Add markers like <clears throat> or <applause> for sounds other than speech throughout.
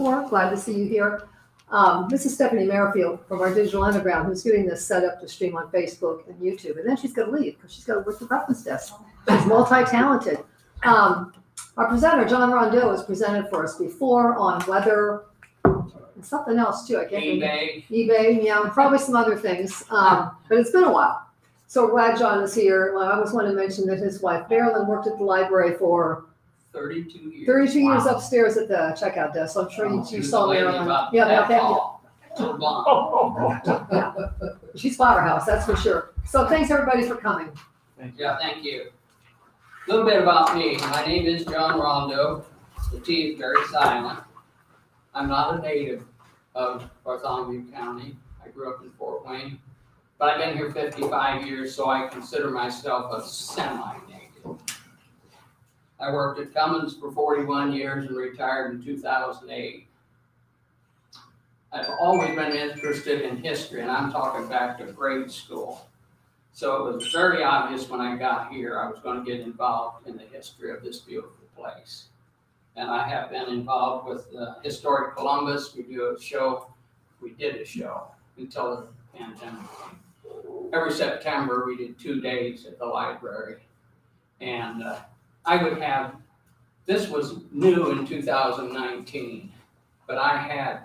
before. Glad to see you here. Um, this is Stephanie Merrifield from our Digital Underground, who's getting this set up to stream on Facebook and YouTube. And then she's gonna leave because she's gotta work the breakfast desk. She's multi-talented. Um, our presenter, John Rondot, has presented for us before on weather and something else too. I can't remember eBay, eBay, yeah, and probably some other things, um, but it's been a while. So we're glad John is here. I always want to mention that his wife Marilyn worked at the library for thirty-two years. thirty-two years Wow. upstairs at the checkout desk. I'm sure you, oh, She you saw a lady Marilyn. about Yeah, about that that. tall, so. She's powerhouse, that's for sure. So thanks everybody for coming. Yeah, thank you. A Little bit about me. My name is John Rondot. The T is very silent. I'm not a native of Bartholomew County. I grew up in Fort Wayne. But I've been here fifty-five years, so I consider myself a semi-native. I worked at Cummins for forty-one years and retired in two thousand eight. I've always been interested in history, and I'm talking back to grade school. So it was very obvious when I got here, I was gonna get involved in the history of this beautiful place. And I have been involved with uh, Historic Columbus, we do a show, we did a show until the pandemic. Every September, we did two days at the library. And uh, I would have, this was new in two thousand nineteen, but I had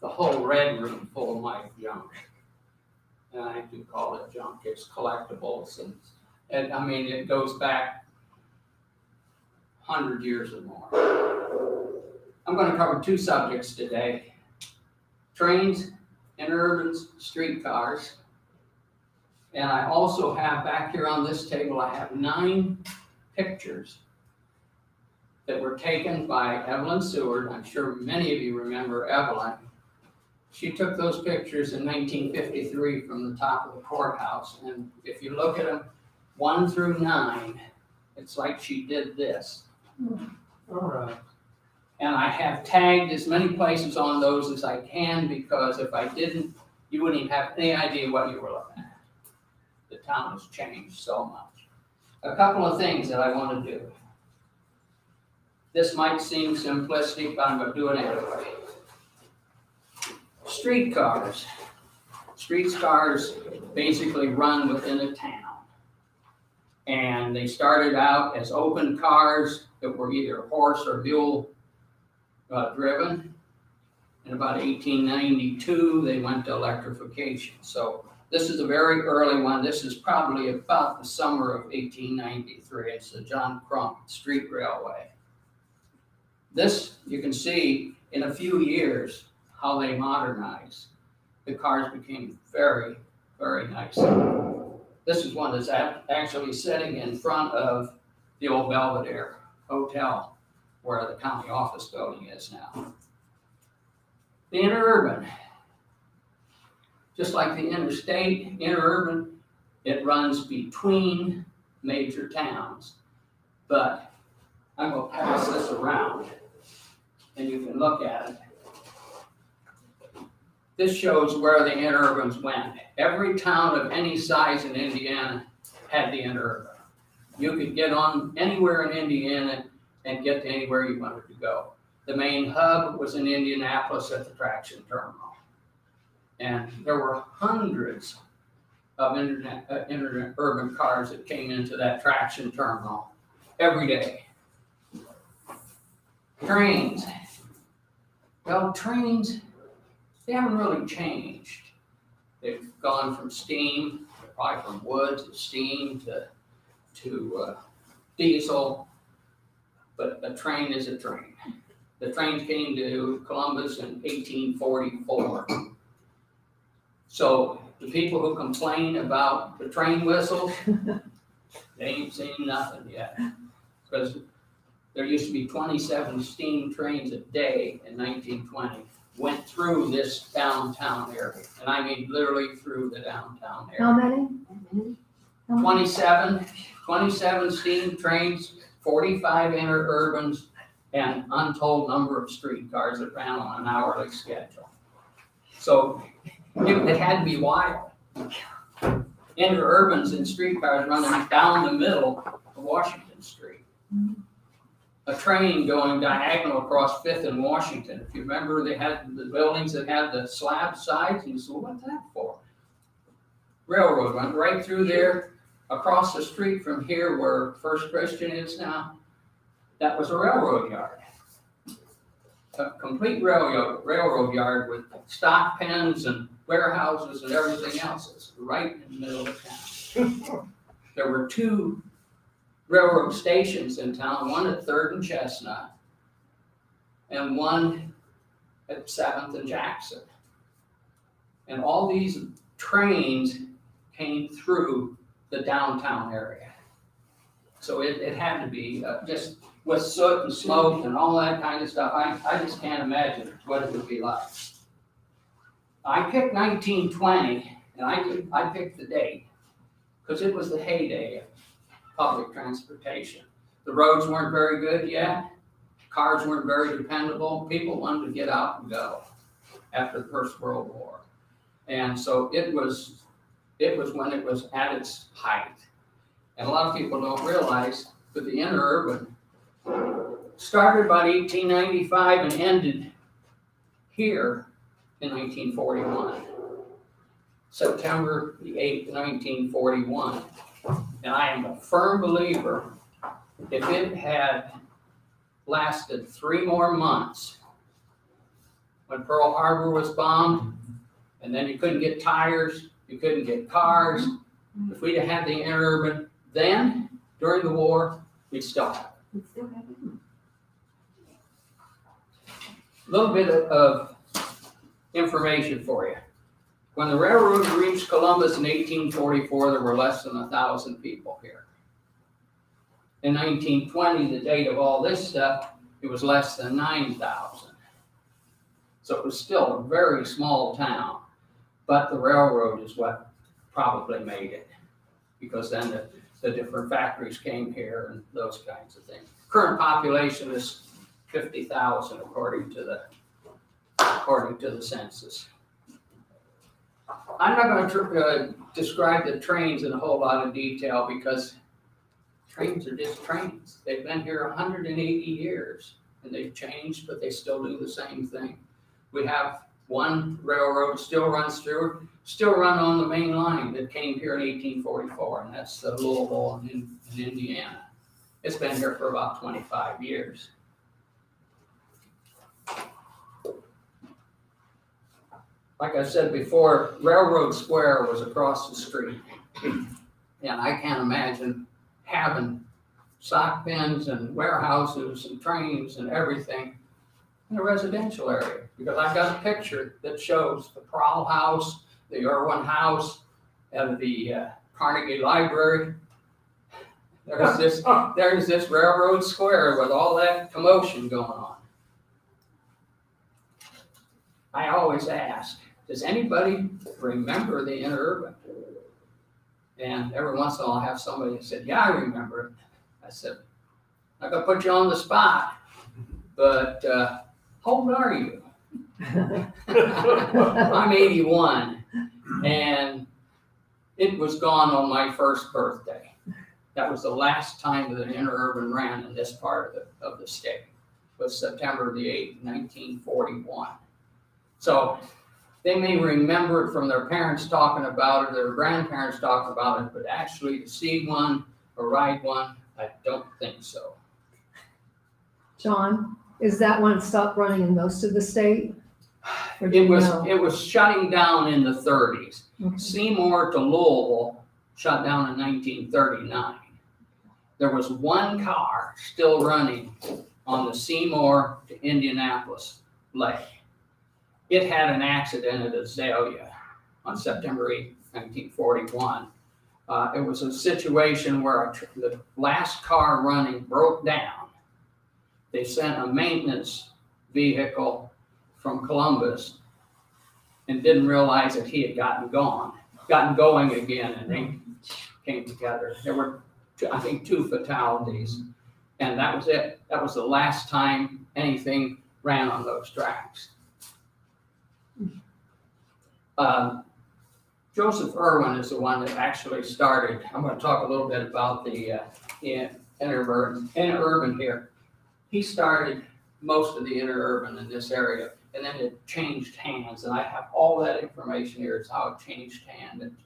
the whole red room full of my junk and I do call it junk, it's collectibles and, and I mean, it goes back hundred years or more. I'm gonna cover two subjects today. Trains, interurbans, streetcars. And I also have back here on this table, I have nine pictures that were taken by Evelyn Seward. I'm sure many of you remember Evelyn. She took those pictures in nineteen fifty-three from the top of the courthouse, and if you look at them, one through nine, it's like she did this. Alright. And I have tagged as many places on those as I can, because if I didn't, you wouldn't even have any idea what you were looking at. The town has changed so much. A couple of things that I wanna do. This might seem simplistic, but I'm gonna do it anyway. Streetcars. Streetcars basically run within a town. And they started out as open cars that were either horse or mule uh, driven. In about eighteen ninety-two, they went to electrification. So this is a very early one. This is probably about the summer of eighteen ninety-three. It's the John Crump Street Railway. This, you can see in a few years how they modernized. The cars became very, very nice. This is one that's actually sitting in front of the old Belvedere Hotel where the county office building is now. The interurban. Just like the interstate, interurban, it runs between major towns. But I'm gonna pass this around and you can look at it. This shows where the interurbans went. Every town of any size in Indiana had the interurban. You could get on anywhere in Indiana and get to anywhere you wanted to go. The main hub was in Indianapolis at the traction terminal. And there were hundreds of internet, uh, internet urban cars that came into that traction terminal every day. Trains. Well, trains, they haven't really changed. They've gone from steam, probably from wood to steam to, to uh, diesel. But a train is a train. The trains came to Columbus in eighteen forty-four. So the people who complain about the train whistles, <laughs> they ain't seen nothing yet. Because there used to be twenty-seven steam trains a day in nineteen twenty, went through this downtown area. And I mean literally through the downtown area. How many? How many? 27, 27 steam trains, forty-five interurbans, and untold number of streetcars that ran on an hourly schedule. So it, had to be wild. Interurbans and streetcars running down the middle of Washington Street. a train going diagonal across Fifth and Washington. If you remember, they had the buildings that had the slab sides, and you said, what's that for? Railroad went right through there, across the street from here where First Christian is now. That was a railroad yard. A complete railroad, railroad yard with stock pens and warehouses and everything else. It's right in the middle of town. <laughs> There were two railroad stations in town, one at Third and Chestnut, and one at Seventh and Jackson. And all these trains came through the downtown area. So it, it had to be, uh, just with soot and smoke and all that kind of stuff, I, I just can't imagine what it would be like. I picked nineteen twenty, and I, I picked the date, because it was the heyday of public transportation. The roads weren't very good yet, cars weren't very dependable, people wanted to get out and go after the First World War. And so it was, it was when it was at its height. And a lot of people don't realize that the interurban started about eighteen ninety-five and ended here in nineteen forty-one. September the eighth, nineteen forty-one. And I am a firm believer, if it had lasted three more months, when Pearl Harbor was bombed, and then you couldn't get tires, you couldn't get cars, if we'd have had the interurban then, during the war, we'd still have it. A Little bit of information for you. When the railroad reached Columbus in eighteen forty-four, there were less than a thousand people here. In nineteen twenty, the date of all this stuff, it was less than nine thousand. So it was still a very small town, but the railroad is what probably made it. Because then the, the different factories came here and those kinds of things. Current population is fifty thousand according to the, according to the census. I'm not gonna, tr- uh, describe the trains in a whole lot of detail because trains are just trains. They've been here hundred and eighty years and they've changed, but they still do the same thing. We have one railroad still runs through, still run on the main line that came here in eighteen forty-four, and that's the Louisville in, in Indiana. It's been here for about twenty-five years. Like I said before, Railroad Square was across the street. And I can't imagine having sock bins and warehouses and trains and everything in a residential area. Because I've got a picture that shows the Prowl House, the Irwin House, and the uh, Carnegie Library. There's <laughs> this, there's this railroad square with all that commotion going on. I always ask, does anybody remember the interurban? And every once in a while, I'll have somebody that said, yeah, I remember it. I said, I'm not gonna put you on the spot, but, uh, how old are you? <laughs> I'm eighty-one, and it was gone on my first birthday. That was the last time that an interurban ran in this part of the, of the state, it was September the eighth, nineteen forty-one. So they may remember it from their parents talking about it, their grandparents talking about it, but actually to see one or ride one, I don't think so. John, is that one stopped running in most of the state? Or do It you was, know? it was shutting down in the thirties. Okay. Seymour to Louisville shut down in nineteen thirty-nine. There was one car still running on the Seymour to Indianapolis leg. It had an accident at Azalia on September eighth, nineteen forty-one. Uh, it was a situation where tr- the last car running broke down. They sent a maintenance vehicle from Columbus and didn't realize that he had gotten gone, gotten going again, and they came together. There were, two- I think, two fatalities, and that was it. That was the last time anything ran on those tracks. Um, Joseph Irwin is the one that actually started. I'm going to talk a little bit about the uh, in- interurban, interurban here. he started most of the interurban in this area, and then it changed hands, and I have all that information here, it's how it changed hand, and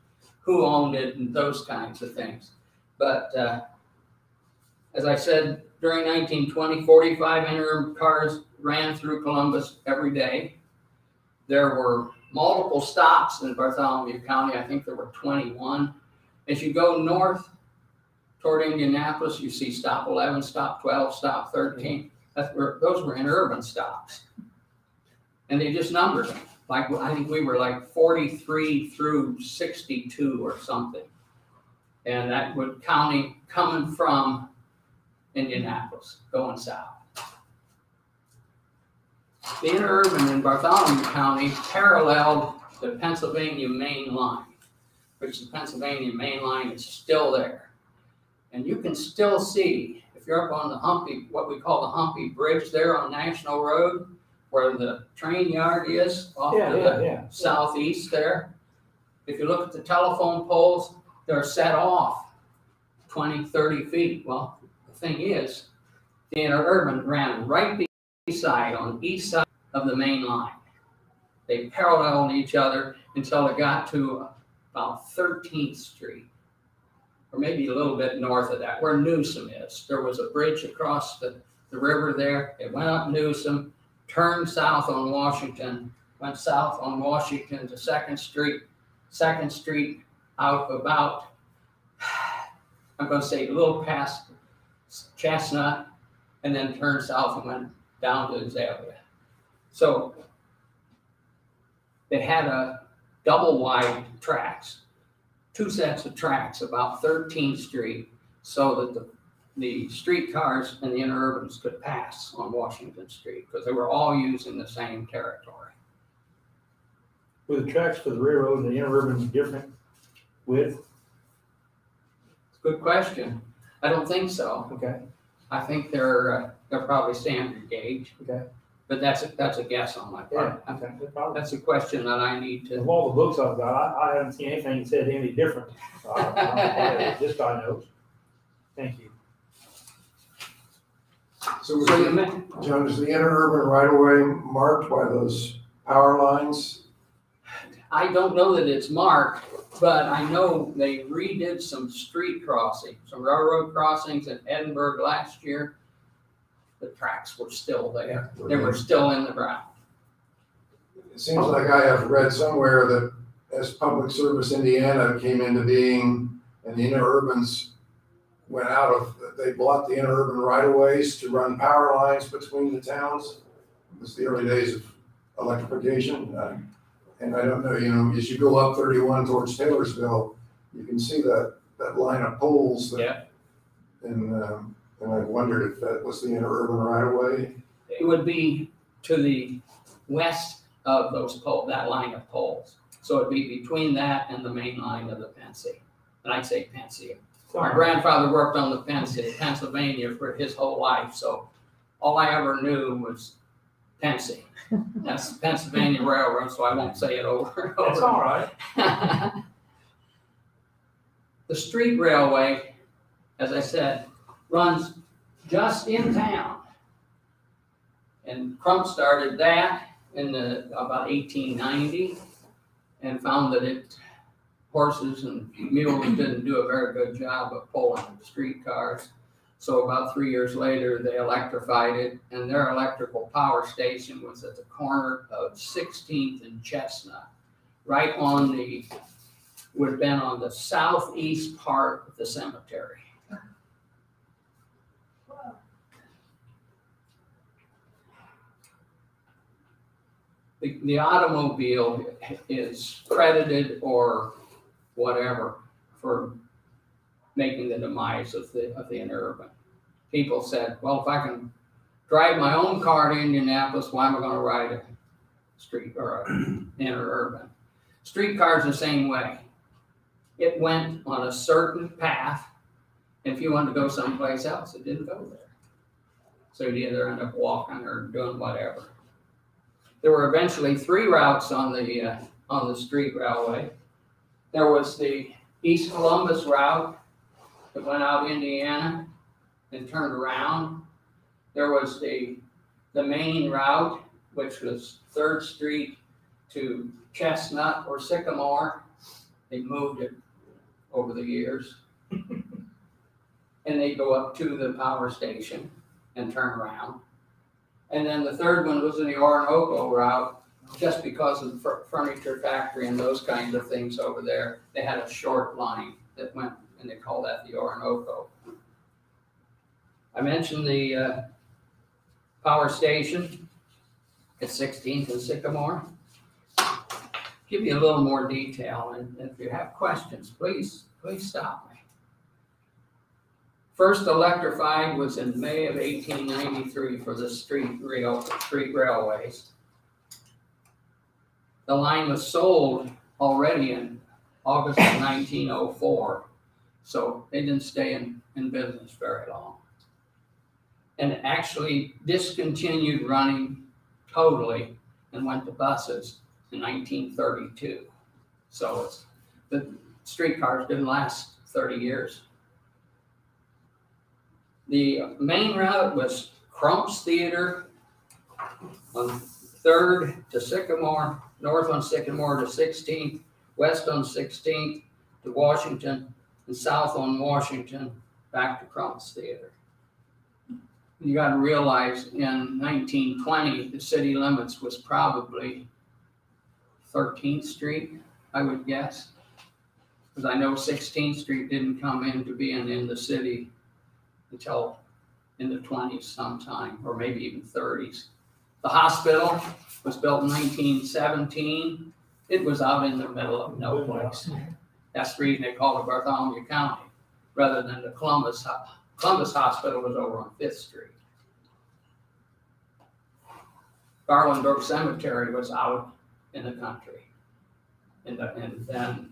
who owned it, and those kinds of things. But, uh, as I said, during 1920, 45 interurban cars ran through Columbus every day. There were multiple stops in Bartholomew County, I think there were 21. As you go north toward Indianapolis, you see stop 11, stop 12, stop 13. That's where, those were interurban stops. And they just numbered them. Like, I think we were like 43 through 62 or something. And that would county coming from Indianapolis, going south. The interurban in Bartholomew County paralleled the Pennsylvania main line, which the Pennsylvania main line is still there. And you can still see, if you're up on the Humpy, what we call the Humpy Bridge there on National Road, where the train yard is off Yeah, to yeah, the yeah. southeast there. If you look at the telephone poles, they're set off 20, 30 feet. Well, the thing is, the interurban ran right beside on east side of the main line. They paralleled each other until it got to about 13th Street, or maybe a little bit north of that, where Newsom is. There was a bridge across the, the river there. It went up Newsom, turned south on Washington, went south on Washington to Second Street, Second Street out about, I'm gonna say a little past Chestnut, and then turned south and went down to Azalia. So they had a double wide tracks, two sets of tracks about 13th Street, so that the the streetcars and the interurbans could pass on Washington Street because they were all using the same territory. Were the tracks for the railroad and the interurban different width? Good question. I don't think so. Okay, I think they're uh, they're probably standard gauge, okay, but that's a, that's a guess on my yeah, part. okay. no problem. That's a question that I need to. Of all the books I've got, I, I haven't seen anything that said any different. So I don't know, whatever, This guy knows. Thank you. So was So you the, men- John, is the interurban right of way marked by those power lines? I don't know that it's marked, but I know they redid some street crossings, some railroad crossings in Edinburgh last year. The tracks were still there. They were still in the ground. It seems like I have read somewhere that as Public Service Indiana came into being and the interurbans went out of, they bought the interurban right of ways to run power lines between the towns. It was the early days of electrification. uh, And I don't know, you know, as you go up thirty-one towards Taylorsville, you can see that, that line of poles that. Yeah. And, um, and I wondered if that was the interurban right of way. It would be to the west of those pole, that line of poles. So it'd be between that and the main line of the Pennsy. And I'd say Pennsy. My grandfather worked on the Pennsy, in Pennsylvania for his whole life, so all I ever knew was Pennsy. That's the Pennsylvania Railroad, so I won't say it over and over. That's all right. The street railway, as I said, runs just in town. And Crump started that in the, about eighteen ninety and found that it, horses and mules didn't do a very good job of pulling streetcars. So about three years later, they electrified it and their electrical power station was at the corner of Sixteenth and Chestnut, right on the would have been on the southeast part of the cemetery. The, the automobile is credited or whatever for making the demise of the, of the interurban. People said, well, if I can drive my own car to Indianapolis, why am I gonna ride a street or a <clears throat> interurban? Streetcars the same way it went on a certain path. If you wanted to go someplace else, it didn't go there. So you'd either end up walking or doing whatever. There were eventually three routes on the, uh, on the street railway. There was the East Columbus route that went out Indiana and turned around. There was the, the main route, which was Third Street to Chestnut or Sycamore. They moved it over the years. <laughs> And they go up to the power station and turn around. And then the third one was in the Orinoco route, just because of the furniture factory and those kinds of things over there. They had a short line that went, and they call that the Orinoco. I mentioned the, uh, power station at Sixteenth and Sycamore. Give you a little more detail, and if you have questions, please, please stop me. First electrified was in May of eighteen ninety-three for the street rail, street railways. The line was sold already in August of nineteen oh four, so they didn't stay in, in business very long. And actually discontinued running totally and went to buses in nineteen thirty-two. So it's, the streetcars didn't last thirty years. The main route was Crump's Theater on Third to Sycamore, north on Sycamore to Sixteenth, west on Sixteenth to Washington, and south on Washington, back to Crump's Theater. You gotta realize in nineteen twenty, the city limits was probably Thirteenth Street, I would guess. Cause I know Sixteenth Street didn't come into being in the city until in the twenties sometime, or maybe even thirties. The hospital was built in nineteen seventeen. It was out in the middle of no place. That's the reason they call it Bartholomew County, rather than the Columbus, Columbus Hospital was over on Fifth Street. Garland Brook Cemetery was out in the country. And, and then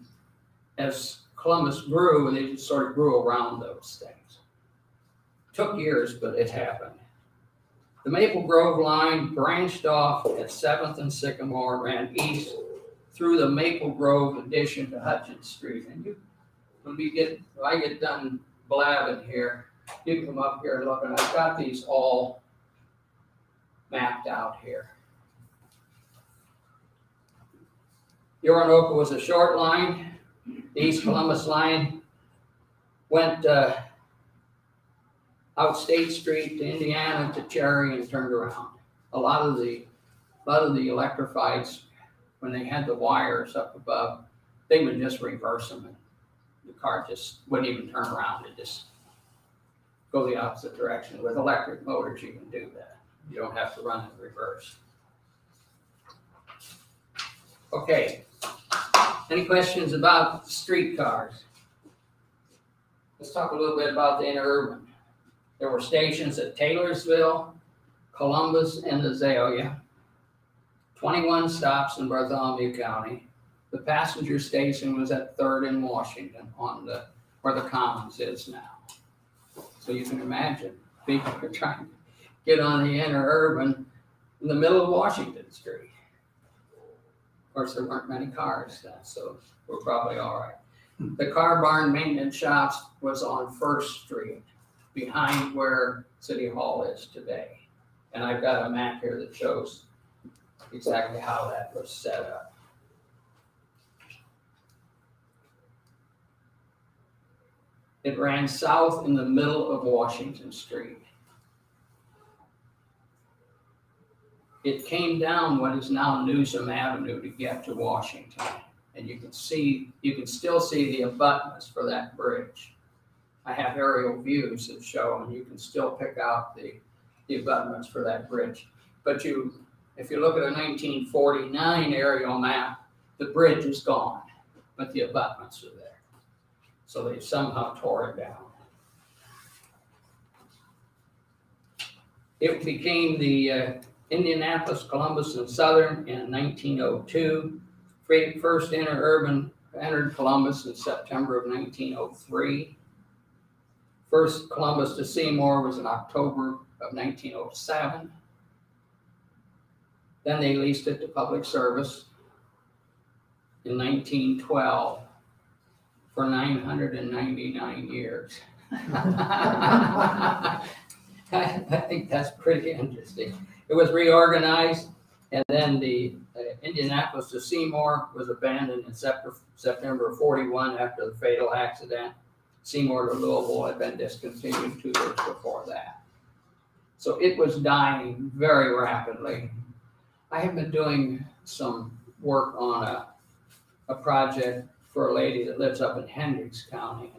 as Columbus grew, they just sort of grew around those things. Took years, but it happened. The Maple Grove line branched off at Seventh and Sycamore, ran east through the Maple Grove addition to Hutchins Street. And you, when we get, when I get done blabbing here, you come up here and look, and I've got these all mapped out here. Orinoco was a short line. The East Columbus line went, uh, out State Street to Indiana to Cherry and turned around. A lot of the, a lot of the electrifieds, when they had the wires up above, they would just reverse them and the car just wouldn't even turn around, it just go the opposite direction. With electric motors, you can do that. You don't have to run in reverse. Okay. Any questions about streetcars? Let's talk a little bit about the interurban. There were stations at Taylorsville, Columbus, and Azalia. Twenty-one stops in Bartholomew County. The passenger station was at Third and Washington on the, where the Commons is now. So you can imagine, people are trying to get on the interurban in the middle of Washington Street. Of course, there weren't many cars then, so we're probably all right. Hmm. The car barn maintenance shops was on First Street, behind where City Hall is today. And I've got a map here that shows exactly how that was set up. It ran south in the middle of Washington Street. It came down what is now Newsom Avenue to get to Washington. And you can see, you can still see the abutments for that bridge. I have aerial views that show, and you can still pick out the, the abutments for that bridge. But you, if you look at a nineteen forty-nine aerial map, the bridge is gone, but the abutments are there. So they somehow tore it down. It became the uh, Indianapolis, Columbus, and Southern in nineteen oh two. First interurban entered Columbus in September of nineteen oh three. First Columbus to Seymour was in October of nineteen oh seven. Then they leased it to public service in nineteen twelve for nine hundred and ninety-nine years. I, <laughs> I think that's pretty interesting. It was reorganized, and then the uh, Indianapolis to Seymour was abandoned in September, September forty-one after the fatal accident. Seymour to Louisville had been discontinued two years before that. So it was dying very rapidly. I have been doing some work on a, a project for a lady that lives up in Hendricks County.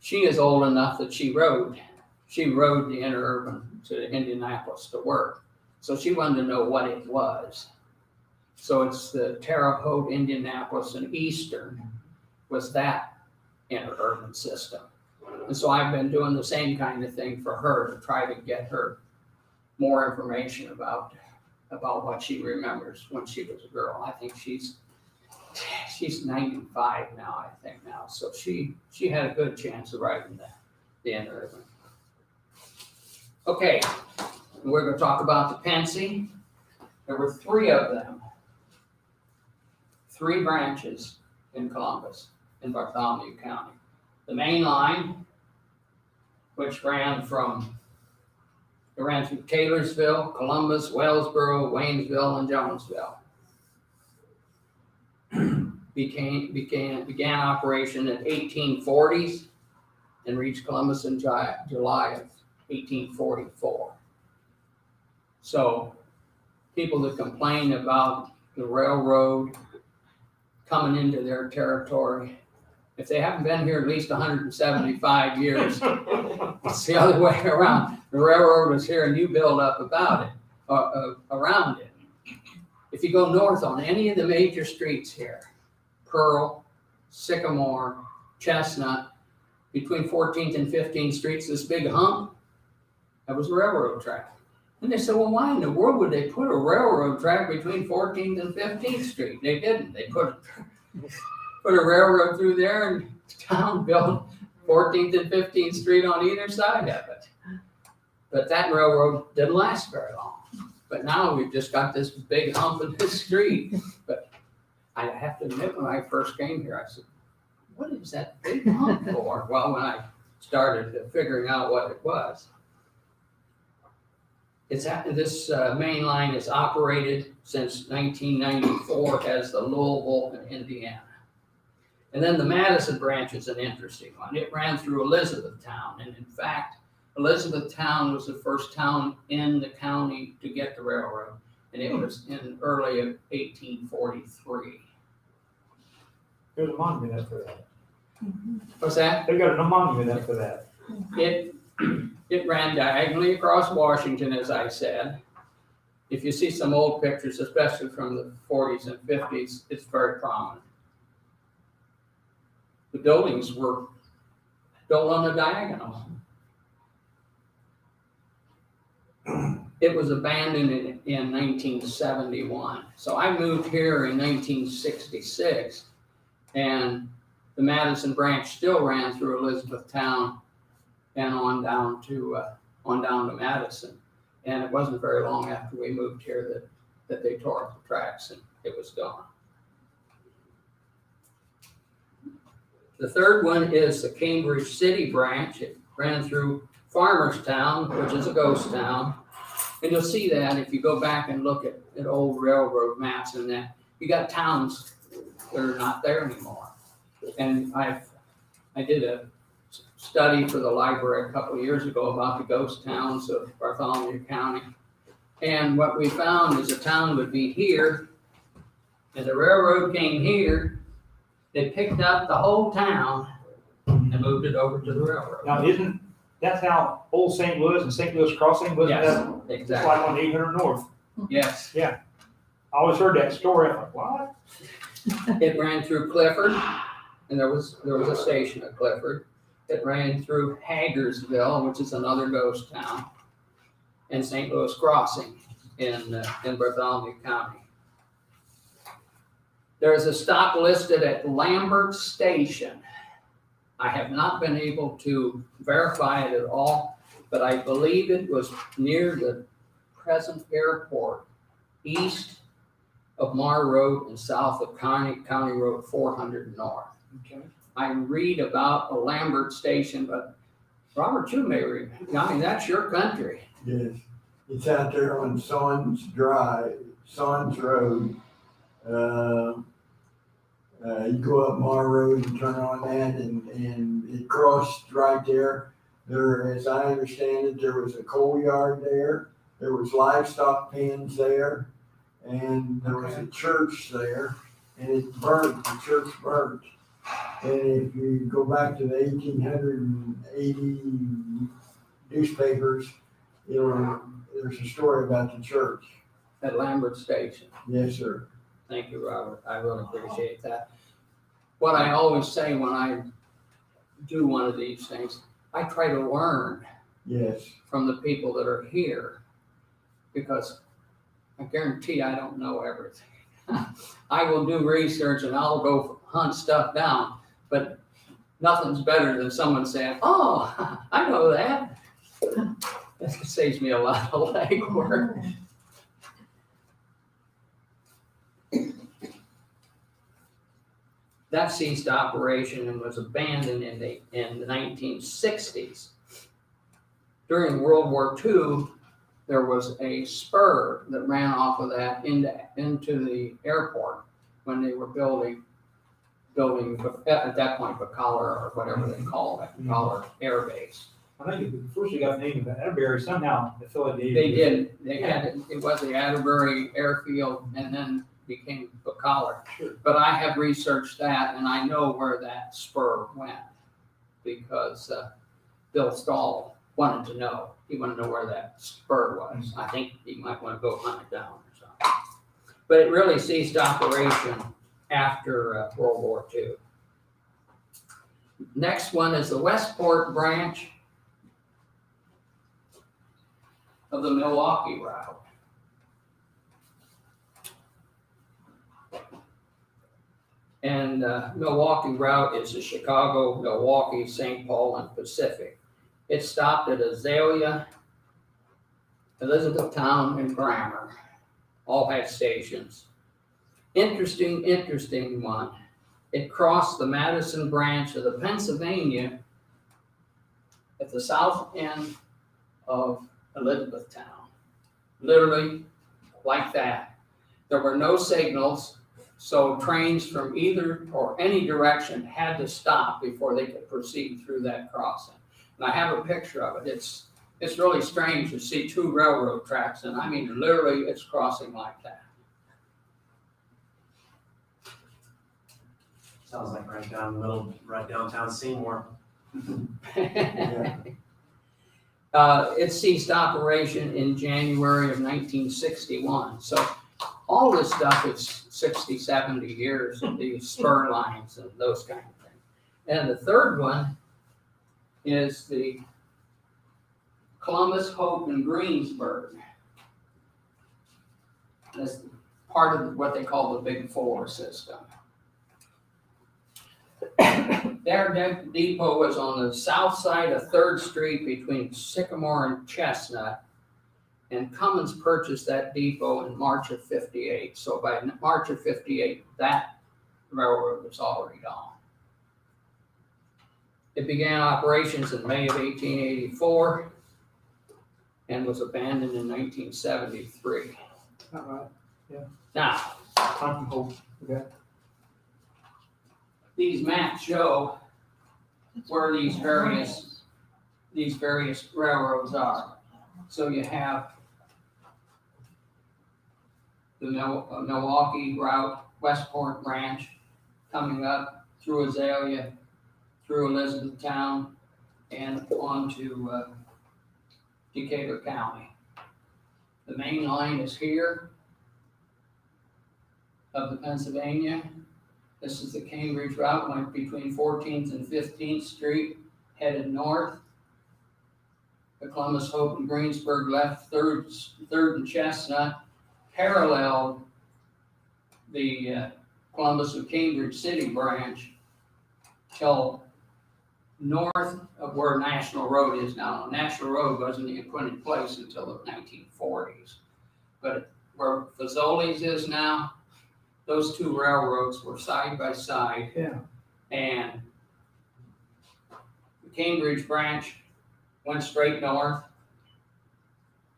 She is old enough that she rode, she rode the interurban to Indianapolis to work. So she wanted to know what it was. So it's the Terre Haute, Indianapolis and Eastern was that interurban system. And so I've been doing the same kind of thing for her to try to get her more information about, about what she remembers when she was a girl. I think she's, she's ninety-five now, I think now. So she, she had a good chance of writing the, the interurban. Okay, we're gonna talk about the Pennsy. There were three of them. Three branches in Columbus, in Bartholomew County. The main line, which ran from, it ran through Taylorsville, Columbus, Walesboro, Waynesville, and Jonesville. <clears throat> Became, began, began operation in eighteen forties and reached Columbus in Ju- July of eighteen forty-four. So people that complain about the railroad coming into their territory, if they haven't been here at least hundred and seventy-five years, it's the other way around. The railroad was here and you build up about it, uh, uh, around it. If you go north on any of the major streets here, Pearl, Sycamore, Chestnut, between Fourteenth and Fifteenth Streets, this big hump, that was a railroad track. And they said, well, why in the world would they put a railroad track between Fourteenth and Fifteenth Street? They didn't. They put, <laughs> put a railroad through there and town built Fourteenth and Fifteenth Street on either side of it. But that railroad didn't last very long. But now we've just got this big hump in the street. But I have to admit, when I first came here, I said, what is that big hump for? Well, when I started figuring out what it was, it's, this uh, main line is operated since 1994 as the Louisville and Indiana. And then the Madison branch is an interesting one. It ran through Elizabethtown, and in fact, Elizabethtown was the first town in the county to get the railroad, and it hmm. was in early of 1843. There's a monument up for that. Mm-hmm. What's that? They got a monument up for that. Mm-hmm. It, it ran diagonally across Washington, as I said. If you see some old pictures, especially from the forties and fifties, it's very prominent. The buildings were built on the diagonal. It was abandoned in, in nineteen seventy-one. So I moved here in nineteen sixty-six, and the Madison branch still ran through Elizabethtown and on down to, uh, on down to Madison. And it wasn't very long after we moved here that, that they tore up the tracks and it was gone. The third one is the Cambridge City branch. It ran through Farmerstown, which is a ghost town. And you'll see that if you go back and look at, at old railroad maps and that, you got towns that are not there anymore. And I've, I did a study for the library a couple of years ago about the ghost towns of Bartholomew County. And what we found is a town would be here, and the railroad came here, they picked up the whole town and moved it over to the railroad. Now, isn't, that's how old St. Louis and St. Louis Crossing, wasn't Yes, that? It's exactly, like on eight hundred north. yes. Yeah. I always heard that story. I'm like, what? It ran through Clifford, and there was, there was a station at Clifford. It ran through Hagersville, which is another ghost town, and St. Louis Crossing in, uh, in Bartholomew County. There is a stop listed at Lambert Station. I have not been able to verify it at all, but I believe it was near the present airport, east of Marr Road and south of County, County Road four hundred north. Okay. I read about a Lambert station, but Robert, you may, re- I mean, that's your country. Yes, it's out there on Sons Drive, Sons Road. Uh, uh, you go up Marr Road and turn on that and, and it crossed right there. There, as I understand it, there was a coal yard there, there was livestock pens there, and there was a church there, and it burnt, the church burnt. And if you go back to the eighteen hundred and eighty newspapers, you know, there's a story about the church. At Lambert Station. Yes, sir. Thank you, Robert. I really appreciate that. What I always say when I do one of these things, I try to learn Yes. from the people that are here because I guarantee I don't know everything. <laughs> I will do research and I'll go hunt stuff down, but nothing's better than someone saying, "Oh, <laughs> I know that." That saves me a lot of <laughs> legwork. That ceased operation and was abandoned in the, in the nineteen sixties. During World War II, there was a spur that ran off of that into, into the airport when they were building, building, at that point, Bakalar or whatever they call it, mm-hmm. Bakalar Air Base. I think it- first you got the name of Atterbury somehow affiliated. They did, they had, it it was the Atterbury Airfield and then became Bakalar. Sure. But I have researched that and I know where that spur went because uh, Bill Stahl wanted to know. He wanted to know where that spur was. I think he might want to go hunt it down or something. But it really ceased operation after uh, World War II. Next one is the Westport branch of the Milwaukee route. And uh, Milwaukee route is the Chicago, Milwaukee, St. Paul, and Pacific. It stopped at Azalia, Elizabethtown, and Grammer. All had stations. Interesting, interesting one. It crossed the Madison branch of the Pennsylvania at the south end of Elizabethtown. Literally like that. There were no signals, so trains from either or any direction had to stop before they could proceed through that crossing. And I have a picture of it. It's it's really strange to see two railroad tracks, and I mean literally it's crossing like that. Sounds like right down the middle, right downtown Seymour. <laughs> Uh, it ceased operation in January of nineteen sixty-one, so all this stuff is 60, 70 years, these spur <laughs> lines and those kind of things. And the third one is the Columbus, Hope, and Greensburg. That's part of what they call the Big Four system. <coughs> Their depot was on the south side of Third Street between Sycamore and Chestnut. And Cummins purchased that depot in March of fifty-eight. So by n- March of fifty-eight, that railroad was already gone. It began operations in May of eighteen eighty-four and was abandoned in nineteen seventy-three. Not right. Now, Okay. these maps show where these various, these various railroads are. So you have the uh, Milwaukee route, Westport branch, coming up through Azalia, through Elizabethtown, and on to uh, Decatur County. The main line is here of the Pennsylvania, this is the Cambridge route, went between Fourteenth and Fifteenth Street, headed north. The Columbus, Hope, and Greensburg left Third, Third and Chestnut, paralleled the uh, Columbus and Cambridge City branch till north of where National Road is now. National Road wasn't even put in place until the nineteen forties. But where Fazoli's is now, those two railroads were side by side. Yeah. And the Cambridge branch went straight north.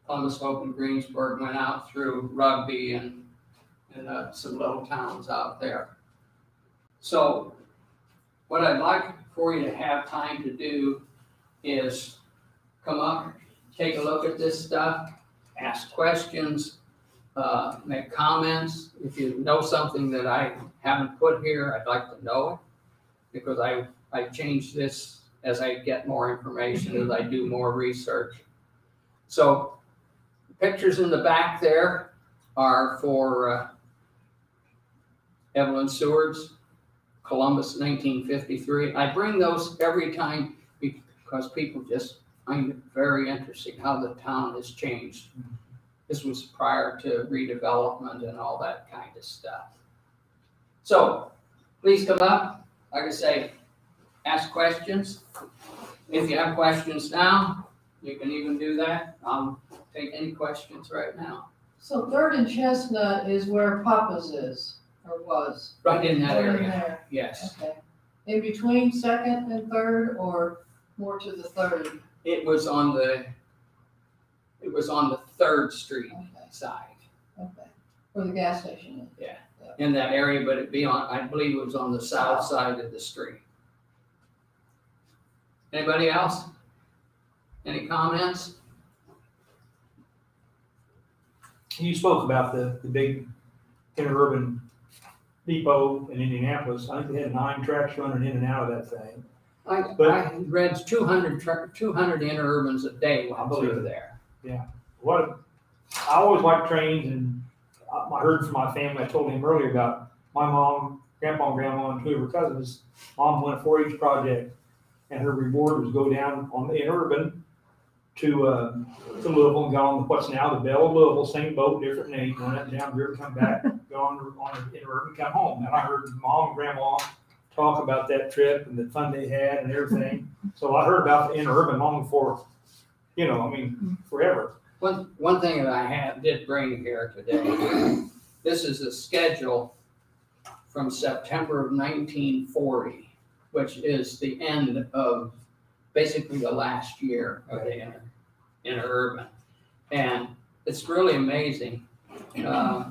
Columbus, Hope, and Greensburg went out through Rugby and, and uh, some little towns out there. So what I'd like for you to have time to do is come up, take a look at this stuff, ask questions, uh, make comments. If you know something that I haven't put here, I'd like to know it. Because I, I change this as I get more information, as I do more research. So pictures in the back there are for uh, Evelyn Seward's Columbus nineteen fifty-three. I bring those every time because people just find it very interesting how the town has changed. This was prior to redevelopment and all that kind of stuff. So, please come up, like I say, ask questions. If you have questions now, you can even do that. I'll take any questions right now, So Third and Chestnut is where Papa's is, or was? right in that Right in area, there, yes. Okay. In between Second and Third, or more to the Third? It was on the, it was on the Third Street Okay, side. okay. Where the gas station is. Yeah. In that area, but it'd be on, I believe it was on the south side of the street. Anybody else? Any comments? You spoke about the, the big interurban depot in Indianapolis. I think they had nine tracks running in and out of that thing. I, But- I read two hundred, two hundred interurbans a day I went believe through it. there. What, I always liked trains and I I heard from my family, I told him earlier about my mom, grandpa and grandma and two of her cousins. Mom won a four H project and her reward was go down on the interurban to, uh, to Louisville and got on what's now the Belle of Louisville, same boat, different name, went up and down the river, come back, <laughs> go on, on the interurban, come home. And I heard mom and grandma talk about that trip and the fun they had and everything. <laughs> So I heard about the interurban long before, you know, I mean, forever. One, one thing that I have, did bring here today, this is a schedule from September of nineteen forty, which is the end of basically the last year of the inter, interurban. And it's really amazing. Uh,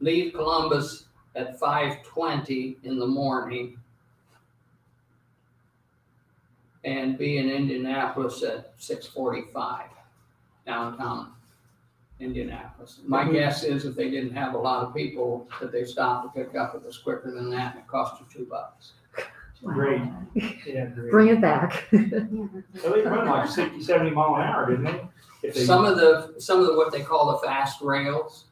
Leave Columbus at five twenty in the morning and be in Indianapolis at six forty-five downtown Indianapolis. My guess is if they didn't have a lot of people that they stopped to pick up, it was quicker than that, and it cost you two bucks. Great. Yeah, great. Bring it back. <laughs> So they run like 60, 70 mile an hour, didn't they? If they- Some of the, some of the, what they call the fast rails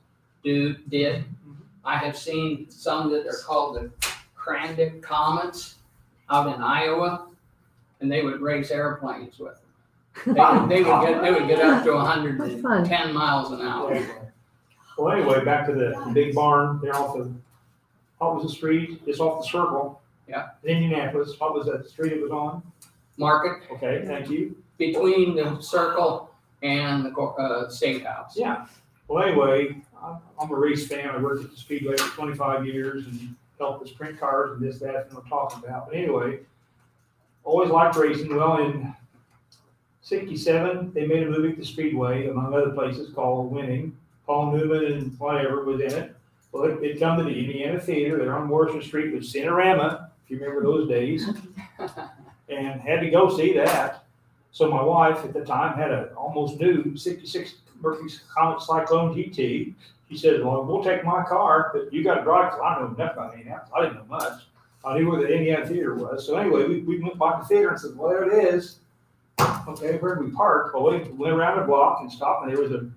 do, did. Mm-hmm. I have seen some that are called the Crandic Comets out in Iowa, and they would race airplanes with them. They would, they would get, they would get up to hundred That's and fun. ten miles an hour. Well, anyway, back to the the big barn there off the, what was the street? Just off the circle. Yeah. Indianapolis. What was that street it was on? Market Okay, thank you. between the circle and the, uh, state house. Yeah. Well, anyway, I'm, I'm a race fan. I worked at the Speedway for twenty-five years and helped us print cars and this, that, and I'm talking about. But anyway, always liked racing. Well, in sixty-seven, they made a movie at the Speedway, among other places, called Winning. Paul Newman and whatever was in it. Well, it, it come to the Indiana Theater They're on Morrison Street with Cinerama, you remember those days. And had to go see that. So my wife at the time had a almost new sixty-six Mercury Comet Cyclone GT. She said, well, we'll take my car, but you gotta drive, 'cause I know nothing about Indianapolis. I didn't know much. I knew where the Indiana Theater was. So anyway, we, we went by the theater and said, well, there it is. Okay, where we park? Well, we went around the block and stopped, and there was a,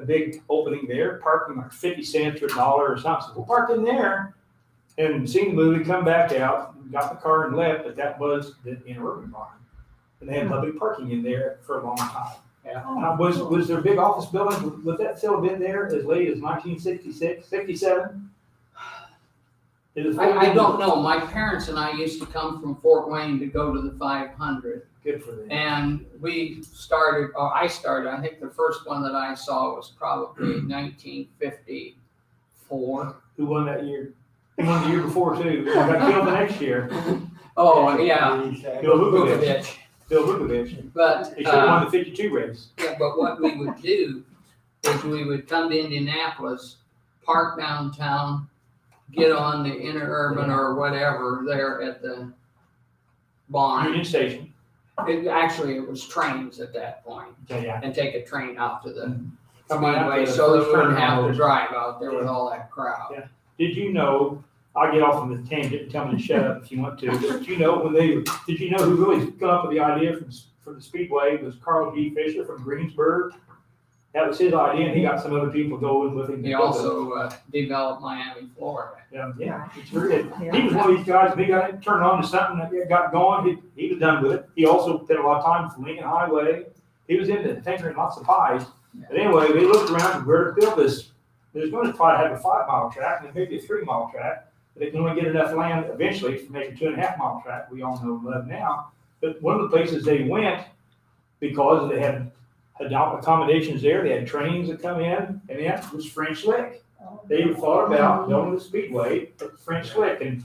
a big opening there, parking like fifty cents or a dollar or something. So we'll park in there. And seen the movie, come back out, got the car and left, but that was the interurban barn. And they had public parking in there for a long time. Yeah. Uh, was, was there a big office building, was that still been there as late as 1966, 57? It was I, I don't know. My parents and I used to come from Fort Wayne to go to the five hundred. Good for them. And we started, or I started, I think the first one that I saw was probably nineteen fifty-four. Who won that year? Who won the year before too? I Got killed the next year. Oh, yeah, Bill. Vukovich. Bill Lukovich. But, He should have uh, won the fifty-two race. yeah, but what we would do is we would come to Indianapolis, park downtown, get on the interurban or whatever there at the barn. Union Station. It, actually, it was trains at that point, Yeah, yeah. and take a train out to the Come on out to speedway, the so that first we wouldn't have to drive out there with all that crowd. Did you know, I'll get off on the tangent and tell me to shut up if you want to, but did you know when they, did you know who really come up with the idea from for the Speedway was Carl G. Fisher from Greensburg? That was his idea, and he got some other people going with him. He also, uh, developed Miami, Florida. Yeah, yeah, it's really, he was one of these guys, he got turned on to something that got going, he, he was done with it. He also spent a lot of time with Lincoln Highway. He was into fingering lots of pies. But anyway, they looked around and where to build this. They was gonna try to have a five mile track and maybe a three mile track. But they can only get enough land eventually to make a two and a half mile track, we all know and love now. But one of the places they went, because they had accommodations there, they had trains that come in, and that was French Lick. They thought about building the speedway at French Lick, and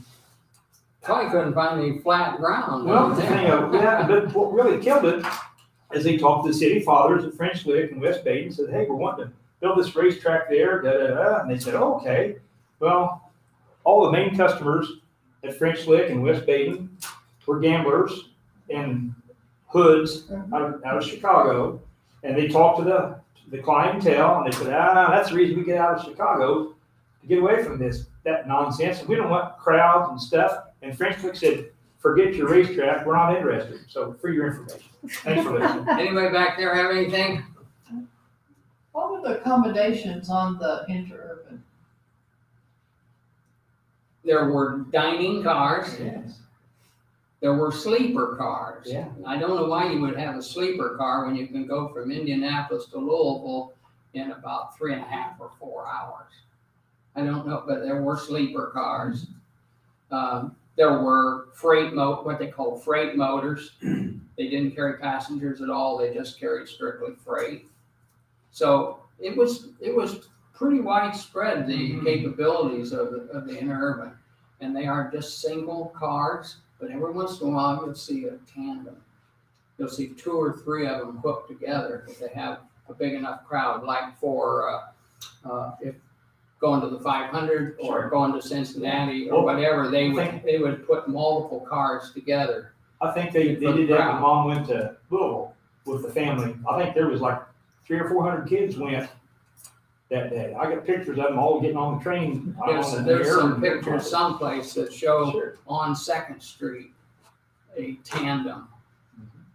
Probably couldn't find any flat ground. well, the thing, of- yeah, but what really killed it is they talked to the city fathers at French Lick and West Baden, said, hey, we're wanting to build this racetrack there, da, da, da, and they said, oh, okay. Well, all the main customers at French Lick and West Baden were gamblers and hoods out of, out of Chicago. And they talked to the, the clientele and they said, ah, that's the reason we get out of Chicago, to get away from this, that nonsense. And we don't want crowds and stuff. And French Lick said, forget your racetrack, we're not interested. So for your information. Thanks for listening. <laughs> Anybody back there have anything? What were the accommodations on the interurban? There were dining cars, Yes. there were sleeper cars. Yeah. I don't know why you would have a sleeper car when you can go from Indianapolis to Louisville in about three and a half or four hours. I don't know, but there were sleeper cars. Um, there were freight mo, what they call freight motors. <clears throat> They didn't carry passengers at all, they just carried strictly freight. So it was, it was pretty widespread, the Mhm. capabilities of, the of the interurban. And they are just single cars, but every once in a while you'll see a tandem. You'll see two or three of them hooked together if they have a big enough crowd, like for, uh, uh, if going to the five hundred or Sure. going to Cincinnati or Well, whatever, they I would, think- they would put multiple cars together. I think they, they did that when mom went to Louisville with the family. I think there was like three or four hundred kids went that day. I got pictures of them all getting on the train. out There's, on the there's air some and- pictures someplace that show Sure. on Second Street, a tandem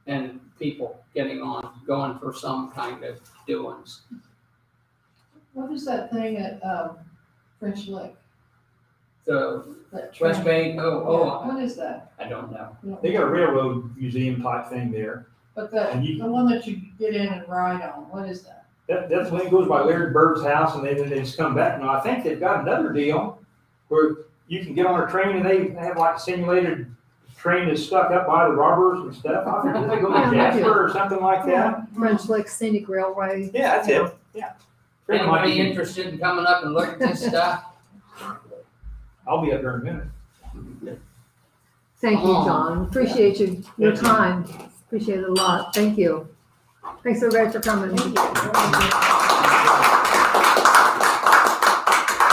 and people getting on, going for some kind of doings. What is that thing at, um, French Lick? So That West train? Bay, oh, oh, What is that? I don't know. They got a railroad museum type thing there. But the, And you- the one that you get in and ride on, what is that? That, that's when it goes by Larry Bird's house and they, then they just come back. Now, I think they've got another deal where you can get on a train and they have like a simulated train that's stuck up by the robbers and stuff. I think they go to they. Jasper or something like that. French Lick Scenic Railway. Yeah, that's it. Yeah. Friend of mine, Anybody interested in coming up and looking at this stuff? I'll be up there in a minute. Thank you, Oh. John. Appreciate you, your time. Appreciate it a lot. Thank you. Thanks everybody for coming.